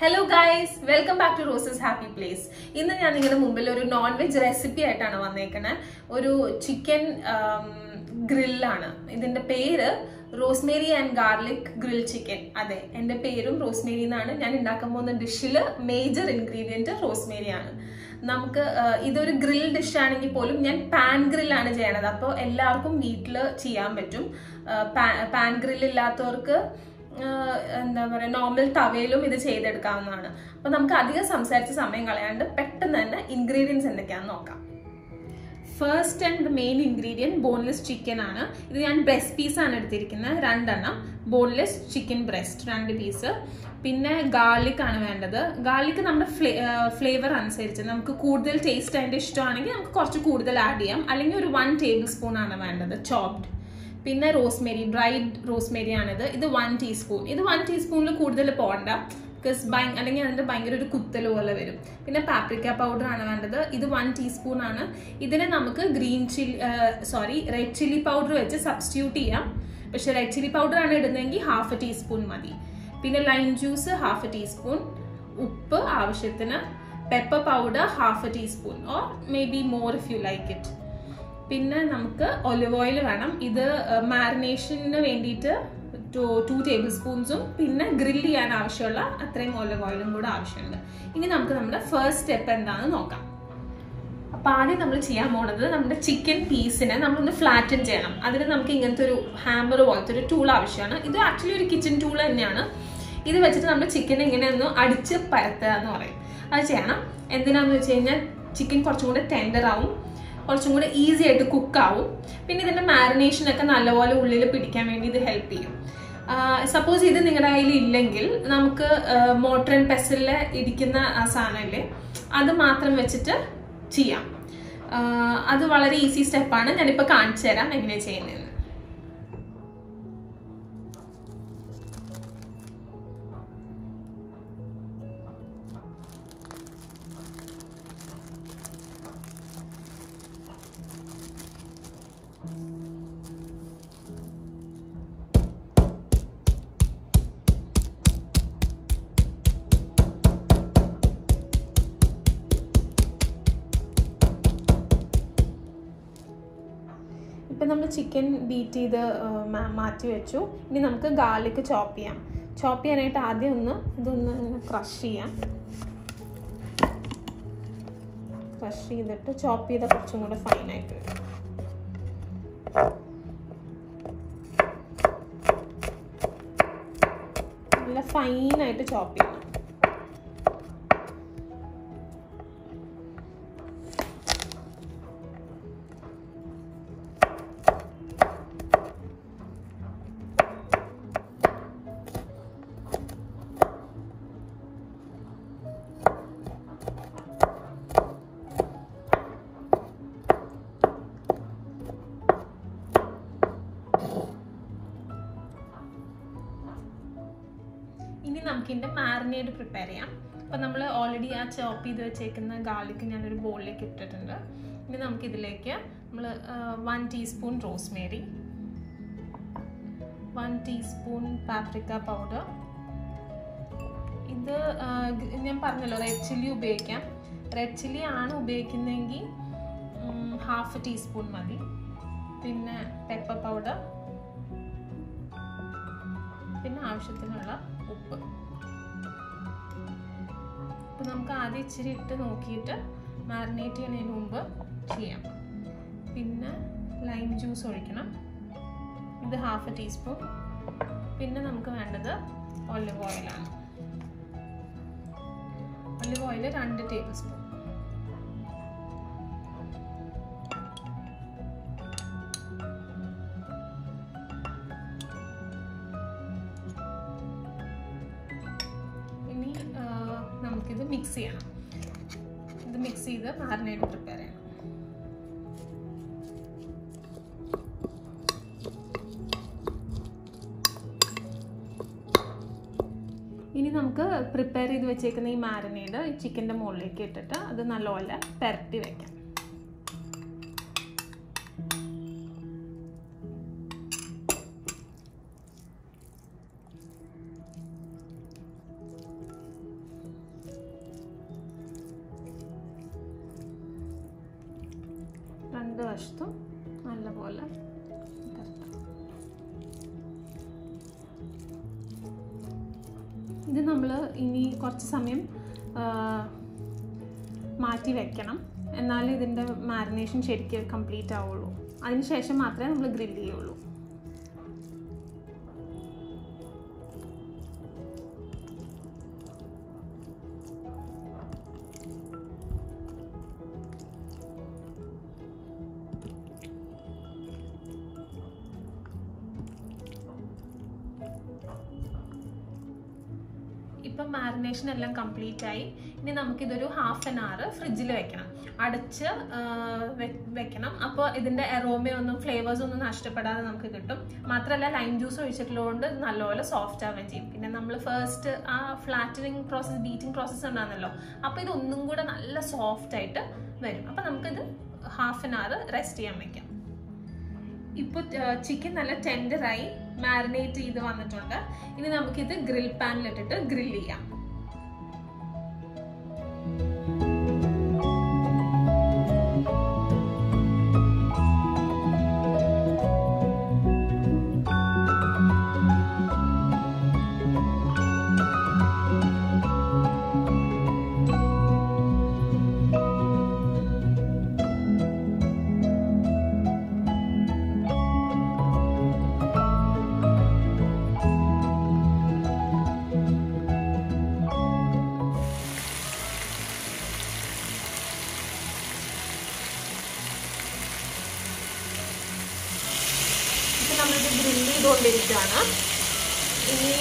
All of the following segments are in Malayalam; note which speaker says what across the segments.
Speaker 1: Hello guys welcome back to Rose's happy place ഇന്ന് ഞാൻ നിങ്ങളുടെ മുമ്പിൽ ഒരു നോൺ വെജ് റെസിപ്പി ആയിട്ടാണ് വന്നേക്കുന്നത് ഒരു ചിക്കൻ ഗ്രില്ലാണ് ഇതിന്റെ പേര് rosemary and garlic grill chicken അതെ എന്റെ പേരും റോസ്മേരി എന്നാണ്. ഞാൻ ഉണ്ടാക്കാൻ പോകുന്ന ഡിഷിൽ മേജർ ഇൻഗ്രീഡിയന്റ് റോസ്മേരി ആണ്. നമുക്ക് ഇതൊരു ഗ്രിൽ ഡിഷ് ആണെങ്കിൽ പോലും ഞാൻ പാൻ ഗ്രില്ലാണ് ചെയ്യണത്. അപ്പോൾ എല്ലാവർക്കും വീട്ടിൽ ചെയ്യാൻ പറ്റും. പാൻ ഗ്രില്ലില്ലാത്തവർക്ക് എന്താ പറയുക നോർമൽ തവയിലും ഇത് ചെയ്തെടുക്കാവുന്നതാണ്. അപ്പൊ നമുക്ക് അധികം സംസാരിച്ച സമയം കളയാണ്ട് പെട്ടെന്ന് തന്നെ ഇൻഗ്രീഡിയൻസ് എന്തൊക്കെയാണെന്ന് നോക്കാം. First and main ingredient boneless chicken ആണ്. ഇത് ഞാൻ ബ്രസ്റ്റ് പീസ് ആണ് എടുത്തിരിക്കുന്നത്. രണ്ടെണ്ണം. ബോൺലെസ് ചിക്കൻ ബ്രസ്റ്റ് രണ്ട് പീസ് പിന്നെ ഗാർലിക് ആണ് വേണ്ടത്. ഗാർലിക് നമ്മുടെ ഫ്ലേവർ അനുസരിച്ച് നമുക്ക് കൂടുതൽ ടേസ്റ്റ് അതിന്റെ ഇഷ്ടമാണെങ്കിൽ നമുക്ക് കുറച്ച് കൂടുതൽ ആഡ് ചെയ്യാം. അല്ലെങ്കിൽ ഒരു വൺ ടേബിൾ സ്പൂൺ ആണ് വേണ്ടത് ചോപ്ഡ് പിന്നെ റോസ്മേരി ഡ്രൈഡ് റോസ്മേരി ആണിത് ഇത് വൺ ടീസ്പൂൺ ഇത് വൺ ടീസ്പൂണിൽ കൂടുതൽ പോകണ്ട ബിക്കോസ് ഭയ അല്ലെങ്കിൽ അതിന്റെ ഭയങ്കര ഒരു കുത്തൽ പോലെ വരും. പിന്നെ പാപ്രിക്ക പൗഡർ ആണ് വേണ്ടത്. ഇത് വൺ ടീസ്പൂൺ ആണ്. ഇതിനെ നമുക്ക് green chilli sorry red chilli powder വെച്ച് സബ്സ്റ്റിറ്റ്യൂട്ട് ചെയ്യാം. പക്ഷെ റെഡ് ചില്ലി പൗഡർ ആണ് ഇടുന്നതെങ്കിൽ ഹാഫ് ടീസ്പൂൺ മതി. പിന്നെ ലൈം ജ്യൂസ് ഹാഫ് ടീസ്പൂൺ ഉപ്പ് ആവശ്യത്തിന്. Pepper powder half teaspoon or maybe more if you like it പിന്നെ നമുക്ക് ഒലിവ് ഓയിൽ വേണം. ഇത് മാരിനേഷന് വേണ്ടിയിട്ട് ടു ടേബിൾ സ്പൂൺസും പിന്നെ ഗ്രില്ല് ചെയ്യാൻ ആവശ്യമുള്ള അത്രയും ഒലിവ് ഓയിലും കൂടെ ആവശ്യമുണ്ട്. ഇനി നമുക്ക് നമ്മുടെ ഫസ്റ്റ് സ്റ്റെപ്പ് എന്താണെന്ന് നോക്കാം. അപ്പൊ ആദ്യം നമ്മൾ ചെയ്യാൻ പോകുന്നത് നമ്മുടെ ചിക്കൻ പീസിനെ നമ്മളൊന്ന് ഫ്ലാറ്റൻ ചെയ്യണം. അതിന് നമുക്ക് ഇങ്ങനത്തെ ഒരു ഹാമർ പോലത്തെ ഒരു ടൂൾ ആവശ്യമാണ്. ഇത് ആക്ച്വലി ഒരു കിച്ചൺ ടൂൾ തന്നെയാണ്. ഇത് വെച്ചിട്ട് നമ്മൾ ചിക്കൻ ഇങ്ങനെ ഒന്ന് അടിച്ച് പരത്തുക എന്ന് പറയും. അത് ചെയ്യണം. എന്തിനാന്ന് വെച്ച് കഴിഞ്ഞാൽ ചിക്കൻ കുറച്ചും കൂടെ ടെൻഡർ ആവും. കുറച്ചും കൂടെ ഈസി ആയിട്ട് കുക്കാവും പിന്നെ ഇതിന്റെ മാരിനേഷൻ ഒക്കെ നല്ലപോലെ ഉള്ളിൽ പിടിക്കാൻ വേണ്ടി ഇത് ഹെൽപ്പ് ചെയ്യും. സപ്പോസ് ഇത് നിങ്ങളുടെ കയ്യിൽ ഇല്ലെങ്കിൽ നമുക്ക് മോട്ടർ ആൻഡ് പെസലിൽ ഇരിക്കുന്ന ആ സാധനമില്ലേ അത് മാത്രം വെച്ചിട്ട് ചെയ്യാം. അത് വളരെ ഈസി സ്റ്റെപ്പാണ് ഞാനിപ്പോൾ കാണിച്ചു തരാം എങ്ങനെയാണ് ചെയ്യുന്നതെന്ന്. ഇപ്പം നമ്മൾ ചിക്കൻ ബീറ്റ് ചെയ്ത് മാറ്റി വെച്ചു. ഇനി നമുക്ക് ഗാർലിക് ചോപ്പ് ചെയ്യാം. ചോപ്പ് ചെയ്യാനായിട്ട് ആദ്യം ഒന്ന് ഇതൊന്ന് ക്രഷ് ചെയ്യാം. ക്രഷ് ചെയ്തിട്ട് ചോപ്പ് ചെയ്ത കുറച്ചും കൂടെ ഫൈനായിട്ട് വരും. നല്ല ഫൈനായിട്ട് ചോപ്പ് ചെയ്യണം. മാറിനേഡ് പ്രിപ്പയർ ചെയ്യാം. അപ്പം നമ്മൾ ഓൾറെഡി ആ ചോപ്പ് ചെയ്ത് വെച്ചേക്കുന്ന ഗാർലിക്ക് ഞാനൊരു ബോളിലേക്ക് ഇട്ടിട്ടുണ്ട്. ഇനി നമുക്കിതിലേക്ക് നമ്മൾ one teaspoon rosemary one teaspoon paprika powder ഇത് ഞാൻ പറഞ്ഞല്ലോ റെഡ് ചില്ലി ഉപയോഗിക്കാം. റെഡ് ചില്ലി ആണ് ഉപയോഗിക്കുന്നതെങ്കിൽ ഹാഫ് ടീസ്പൂൺ മതി. പിന്നെ പെപ്പർ പൗഡർ പിന്നെ ആവശ്യത്തിനുള്ള ഉപ്പ്. ഇപ്പം നമുക്ക് ആദ്യം ഇച്ചിരി ഇട്ട് നോക്കിയിട്ട് മാറിനേറ്റ് ചെയ്യുന്നതിന് മുമ്പ് ചെയ്യാം. പിന്നെ ലൈം ജ്യൂസ് ഒഴിക്കണം. ഇത് ഹാഫ് ടീസ്പൂൺ പിന്നെ നമുക്ക് വേണ്ടത് ഒലിവ് ഓയിലാണ് ഒലിവ് ഓയിൽ രണ്ട് ടേബിൾ സ്പൂൺ ഇത് മിക്സ് ചെയ്ത് മാറിനേറ്റ് പ്രിപ്പയർ ചെയ്യണം. ഇനി നമുക്ക് പ്രിപ്പയർ ചെയ്ത് വെച്ചേക്കുന്ന ഈ മാരിനേഡ് ചിക്കന്റെ മുകളിലേക്ക് ഇട്ടിട്ട് അത് നല്ലപോലെ പുരട്ടി വെക്കാം. വശത്തും നല്ലപോലെ. ഇത് നമ്മൾ ഇനി കുറച്ച് സമയം മാറ്റി വെക്കണം. എന്നാലേ ഇതിന്റെ മാരിനേഷൻ ശരിക്കും കംപ്ലീറ്റ് ആവുള്ളൂ. അതിന് ശേഷം മാത്രമേ നമ്മൾ ഗ്രില്ല് ചെയ്യുള്ളൂ. ഇപ്പം മാരിനേഷൻ എല്ലാം കംപ്ലീറ്റ് ആയി. ഇനി നമുക്കിതൊരു ഹാഫ് ആൻ അവർ ഫ്രിഡ്ജിൽ വെക്കണം. അടച്ച് വെക്കണം. അപ്പോൾ ഇതിന്റെ എറോമയൊന്നും ഫ്ലേവേഴ്സ് ഒന്നും നഷ്ടപ്പെടാതെ നമുക്ക് കിട്ടും. മാത്രമല്ല ലൈം ജ്യൂസ് ഒഴിച്ചിട്ടുള്ളതുകൊണ്ട് നല്ലപോലെ സോഫ്റ്റ് ആവുകയും ചെയ്യും. പിന്നെ നമ്മൾ ഫസ്റ്റ് ആ ഫ്ലാറ്റനിങ് പ്രോസസ്സ് ബീറ്റിംഗ് പ്രോസസ്സ് ഉണ്ടാകുന്നല്ലോ. അപ്പോൾ ഇതൊന്നും കൂടെ നല്ല സോഫ്റ്റ് ആയിട്ട് വരും. അപ്പോൾ നമുക്കിത് ഹാഫ് ആൻ അവർ റെസ്റ്റ് ചെയ്യാൻ വയ്ക്കാം ഇപ്പോൾ ചിക്കൻ നല്ല ടെൻഡറായി മാരിനേറ്റ് ചെയ്ത് വന്നിട്ടുണ്ട്. ഇനി നമുക്കിത് ഗ്രിൽ പാനിലിട്ടിട്ട് ഗ്രിൽ ചെയ്യാം. ചെയ്തുകൊണ്ടിരിക്കുകയാണ് ഇനി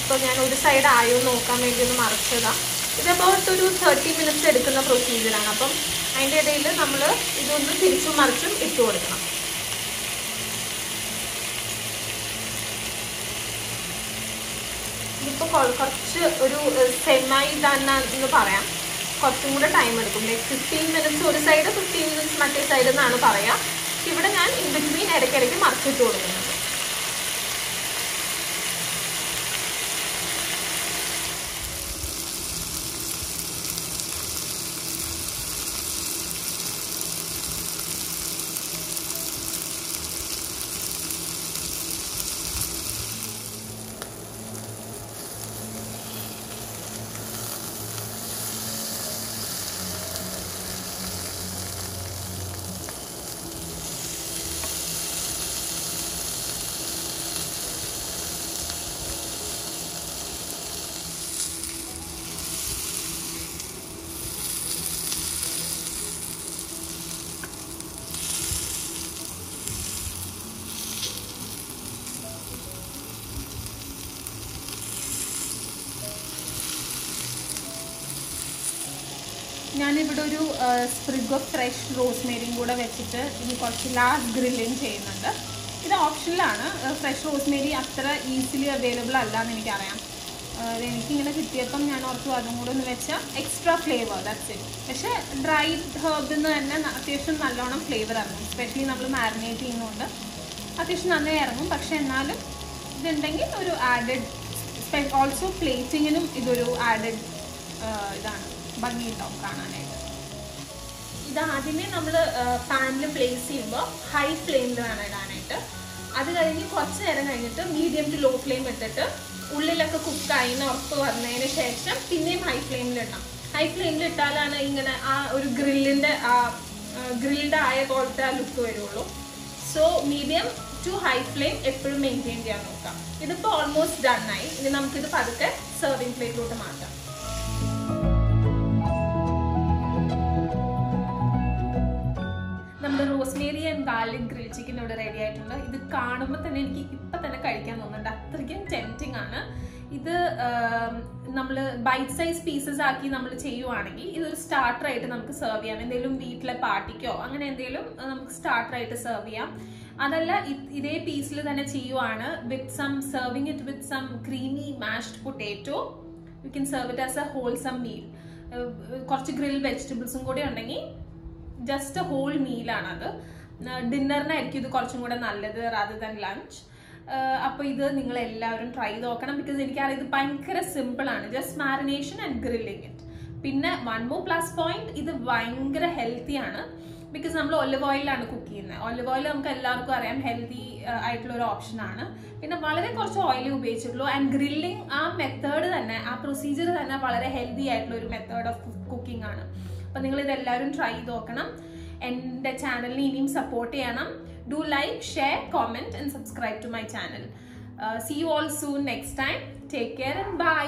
Speaker 1: ഇപ്പോൾ ഞാൻ ഒരു സൈഡ് ആയോ നോക്കാൻ വേണ്ടി ഒന്ന് മറിച്ചതാണ് ഇത് അബൌട്ട് ഒരു തേർട്ടി മിനിറ്റ്സ് എടുക്കുന്ന പ്രൊസീജിയറാണ് അപ്പം അതിന്റെ ഇടയിൽ നമ്മൾ ഇതൊന്ന് തിരിച്ചും മറിച്ചും ഇട്ട് കൊടുക്കണം. ഇതിപ്പോൾ കുറച്ച് ഒരു സെമായി തന്നെ എന്ന് പറയാം. കുറച്ചും കൂടെ ടൈം എടുക്കും. ലൈക്ക് ഫിഫ്റ്റീൻ മിനിറ്റ്സ് ഒരു സൈഡ് ഫിഫ്റ്റീൻ മിനിറ്റ്സ് മറ്റേ സൈഡ് എന്നാണ് പറയുക ഇവിടെ ഞാൻ ഇൻ ബിറ്റ്വീൻ ഇടയ്ക്കിടയ്ക്ക് മറിച്ചിട്ട് കൊടുക്കുന്നുണ്ട്. ഞാനിവിടെ ഒരു സ്പ്രിഗ് ഓഫ് ഫ്രഷ് റോസ്മേരിയും കൂടെ വെച്ചിട്ട് ഇനി കുറച്ച് ലാസ്റ്റ് ഗ്രില്ലിങ് ചെയ്യുന്നുണ്ട്. ഇത് ഓപ്ഷനിലാണ് ഫ്രഷ് റോസ്മേരി അത്ര ഈസിലി അവൈലബിൾ അല്ല എന്ന് എനിക്കറിയാം എനിക്കിങ്ങനെ കിട്ടിയപ്പം ഞാൻ ഓർത്തു അതും കൂടെ ഒന്ന് വെച്ചാൽ എക്സ്ട്രാ ഫ്ലേവർ ദാറ്റ്സ് ഇറ്റ് പക്ഷേ ഡ്രൈ ഹേർബിൽ നിന്ന് തന്നെ അത്യാവശ്യം നല്ലോണം ഫ്ലേവർ ഇറങ്ങും. സ്പെഷ്യലി നമ്മൾ മാരിനേറ്റ് ചെയ്യുന്നതുകൊണ്ട് അത്യാവശ്യം നന്നായി ഇറങ്ങും. പക്ഷേ എന്നാലും ഇതുണ്ടെങ്കിൽ ഒരു ആഡഡ് ഓൾസോ പ്ലേറ്റിങ്ങിനും ഇതൊരു ആഡഡ് ഇതാണ്. ഭംഗിയുണ്ടാവും കാണാനായിട്ട്. ഇത് നമ്മൾ പാനിൽ പ്ലേസ് ചെയ്യുമ്പോൾ ഹൈ ഫ്ലെയിമിൽ വേണം ഇടാനായിട്ട്. അത് കഴിഞ്ഞ് കുറച്ച് നേരം കഴിഞ്ഞിട്ട് മീഡിയം ടു ലോ ഫ്ലെയിം ഇട്ടിട്ട് ഉള്ളിലൊക്കെ കുക്കായി എന്ന് ഉറപ്പ് വന്നതിന് ശേഷം പിന്നെയും ഹൈ ഫ്ലെയിമിൽ ഇടണം. ഹൈ ഫ്ലെയിമിൽ ഇട്ടാലാണ് ഇങ്ങനെ ആ ഒരു ഗ്രില്ലിന്റെ ആ ഗ്രിൽഡ് ആയ പോലത്തെ ആ ലുക്ക് വരുള്ളൂ. So medium to high flame എപ്പോഴും മെയിന്റെയിൻ ചെയ്യാൻ നോക്കാം. ഇതിപ്പോൾ ഓൾമോസ്റ്റ് ഡൺ ആയി. ഇനി നമുക്കിത് പതുക്കെ സെർവിങ് പ്ലേറ്റിലോട്ട് മാറ്റാം. Rosemary and garlic grill chicken ഇവിടെ റെഡി ആയിട്ടുണ്ട്. ഇത് കാണുമ്പോൾ തന്നെ എനിക്ക് ഇപ്പം തന്നെ കഴിക്കാൻ തോന്നുന്നുണ്ട്. അത്രയ്ക്കും ടെംപ്റ്റിംഗ് ആണ്. ഇത് നമ്മൾ ബൈറ്റ് സൈസ് പീസസ് ആക്കി നമ്മൾ ചെയ്യുവാണെങ്കിൽ ഇതൊരു സ്റ്റാർട്ടറായിട്ട് നമുക്ക് സെർവ് ചെയ്യാം. എന്തെങ്കിലും വീട്ടിലെ പാർട്ടിക്കോ അങ്ങനെ എന്തെങ്കിലും നമുക്ക് സ്റ്റാർട്ടറായിട്ട് സെർവ് ചെയ്യാം. അതല്ല ഇതേ പീസിൽ തന്നെ ചെയ്യുവാണ് with some serving it with some creamy mashed potato you can serve it as a wholesome meal കുറച്ച് ഗ്രിൽ വെജിറ്റബിൾസും കൂടി ഉണ്ടെങ്കിൽ ജസ്റ്റ് ഹോൾ മീലാണത് ഡിന്നറിനായിരിക്കും ഇത് കുറച്ചും കൂടെ നല്ലത് റാദർ ദാൻ ലഞ്ച് അപ്പോൾ ഇത് നിങ്ങൾ എല്ലാവരും ട്രൈ നോക്കണം ബിക്കോസ് എനിക്കറിയാം ഇത് ഭയങ്കര സിമ്പിൾ ആണ്. Just marination and grilling it പിന്നെ വൺ മോർ പ്ലസ് പോയിന്റ് ഇത് ഭയങ്കര ഹെൽത്തി ആണ്. ബിക്കോസ് നമ്മൾ ഒലിവ് ഓയിലാണ് കുക്ക് ചെയ്യുന്നത് ഒലിവ് ഓയിൽ നമുക്ക് എല്ലാവർക്കും അറിയാം ഹെൽത്തി ആയിട്ടുള്ള ഒരു ഓപ്ഷൻ ആണ്. പിന്നെ വളരെ കുറച്ച് ഓയിൽ ഉപയോഗിച്ചിട്ടുള്ളൂ. ആൻഡ് ഗ്രില്ലിംഗ് ആ മെത്തേഡ് തന്നെ ആ പ്രൊസീജിയർ തന്നെ വളരെ ഹെൽത്തി ആയിട്ടുള്ള ഒരു മെത്തേഡ് ഓഫ് കുക്കിംഗ് ആണ്. അപ്പൊ നിങ്ങൾ ഇതെല്ലാവരും ട്രൈ ചെയ്ത് നോക്കണം. എന്റെ ചാനലിനെ ഇനിയും സപ്പോർട്ട് ചെയ്യണം. Do like share comment and subscribe to my channel see you all soon next time take care and bye